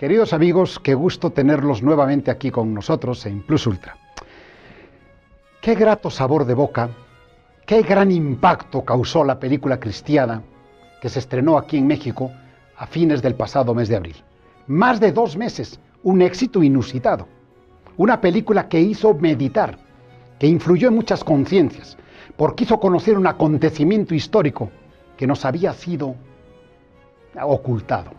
Queridos amigos, qué gusto tenerlos nuevamente aquí con nosotros en Plus Ultra. Qué grato sabor de boca, qué gran impacto causó la película Cristiana que se estrenó aquí en México a fines del pasado mes de abril. Más de dos meses, un éxito inusitado. Una película que hizo meditar, que influyó en muchas conciencias, porque hizo conocer un acontecimiento histórico que nos había sido ocultado,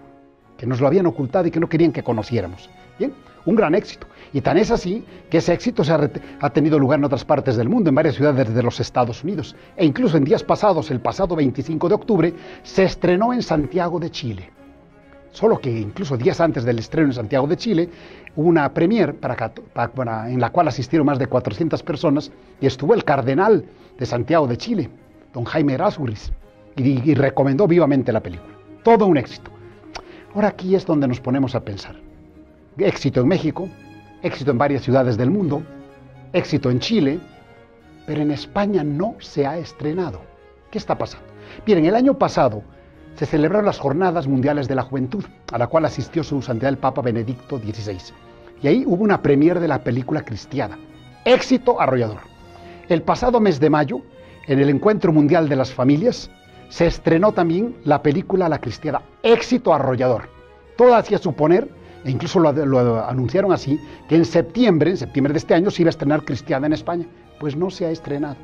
que nos lo habían ocultado y que no querían que conociéramos. Bien, un gran éxito. Y tan es así que ese éxito se ha, tenido lugar en otras partes del mundo, en varias ciudades de los Estados Unidos. E incluso en días pasados, el pasado 25 de octubre, se estrenó en Santiago de Chile. Solo que incluso días antes del estreno en Santiago de Chile, hubo una premier para, para, en la cual asistieron más de 400 personas y estuvo el cardenal de Santiago de Chile, don Jaime Erasuriz, y, y recomendó vivamente la película. Todo un éxito. Ahora aquí es donde nos ponemos a pensar. Éxito en México, éxito en varias ciudades del mundo, éxito en Chile, pero en España no se ha estrenado. ¿Qué está pasando? Bien, el año pasado se celebraron las Jornadas Mundiales de la Juventud, a la cual asistió su santidad el Papa Benedicto XVI. Y ahí hubo una premier de la película Cristiana. Éxito arrollador. El pasado mes de mayo, en el Encuentro Mundial de las Familias, se estrenó también la película La Cristiana. Éxito arrollador. Todo hacía suponer, e incluso lo, anunciaron así, que en septiembre, en septiembre de este año, se iba a estrenar Cristiana en España. Pues no se ha estrenado.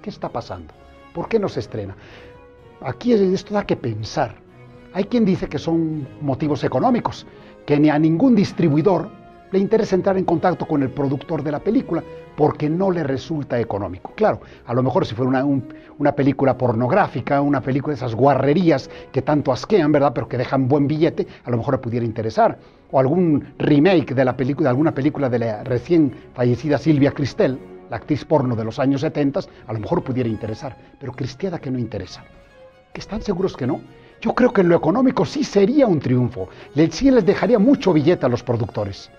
¿Qué está pasando? ¿Por qué no se estrena? Aquí esto da que pensar. Hay quien dice que son motivos económicos, que ni a ningún distribuidor le interesa entrar en contacto con el productor de la película porque no le resulta económico. Claro, a lo mejor si fuera una, un, una, película pornográfica, una película de esas guarrerías que tanto asquean, ¿verdad? Pero que dejan buen billete, a lo mejor le pudiera interesar. O algún remake de la película, de alguna película de la recién fallecida Silvia Cristel, la actriz porno de los años 70, a lo mejor pudiera interesar. Pero Cristiada que no interesa. ¿Que están seguros que no? Yo creo que en lo económico sí sería un triunfo. Sí les dejaría mucho billete a los productores.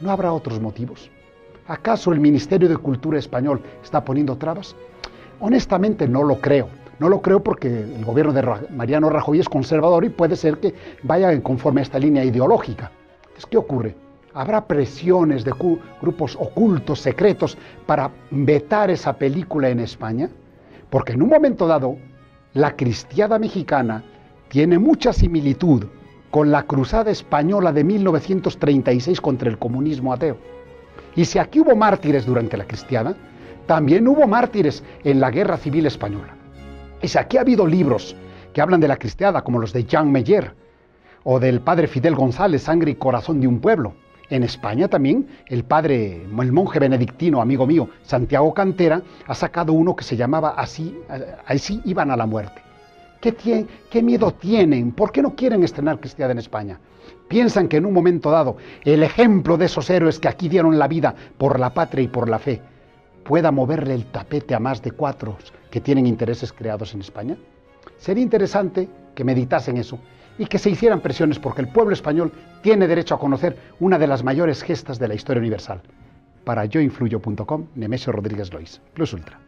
¿No habrá otros motivos? ¿Acaso el Ministerio de Cultura español está poniendo trabas? Honestamente no lo creo. No lo creo porque el gobierno de Mariano Rajoy es conservador y puede ser que vaya conforme a esta línea ideológica. Entonces, ¿qué ocurre? ¿Habrá presiones de grupos ocultos, secretos, para vetar esa película en España? Porque en un momento dado, la cristiada mexicana tiene mucha similitud con la cruzada española de 1936 contra el comunismo ateo. Y si aquí hubo mártires durante la cristiana, también hubo mártires en la guerra civil española. Y si aquí ha habido libros que hablan de la cristiada, como los de Jean Meyer o del padre Fidel González, Sangre y Corazón de un Pueblo. En España también el padre, el monje benedictino, amigo mío, Santiago Cantera, ha sacado uno que se llamaba Así, así iban a la muerte. ¿Qué, tiene, ¿Qué, miedo tienen? ¿Por qué no quieren estrenar Cristiada en España? Piensan que en un momento dado el ejemplo de esos héroes que aquí dieron la vida por la patria y por la fe pueda moverle el tapete a más de cuatro que tienen intereses creados en España? Sería interesante que meditasen eso y que se hicieran presiones porque el pueblo español tiene derecho a conocer una de las mayores gestas de la historia universal. Para yoinfluyo.com, Nemesio Rodríguez Lois, Plus Ultra.